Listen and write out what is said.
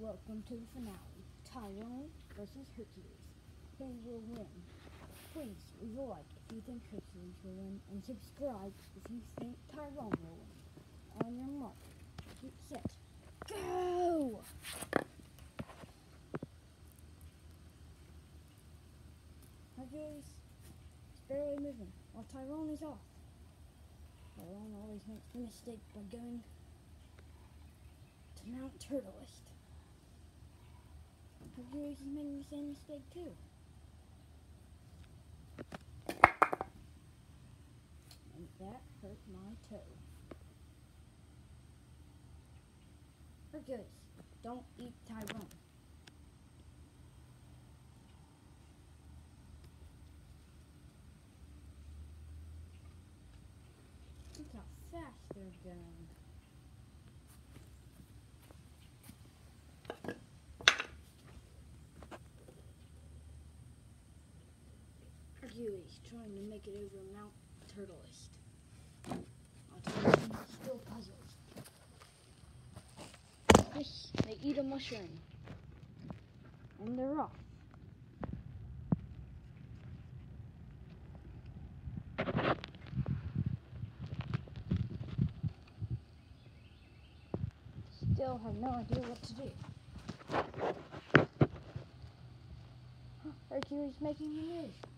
Welcome to the finale. Tyrone versus Hercules. Who will win? Please leave a like if you think Hercules will win, and subscribe if you think Tyrone will win. On your mark, get set, go! Hercules is barely moving while Tyrone is off. Tyrone always makes the mistake by going to Mount Turtlist. Hercules is making the same mistake too. And that hurt my toe. Hercules, don't eat Tyrone. Look how fast they're going. Hercules trying to make it over Mount Turtlist. While still puzzled. Yes, they eat a mushroom. And they're off. Still have no idea what to do. Hercules making a move.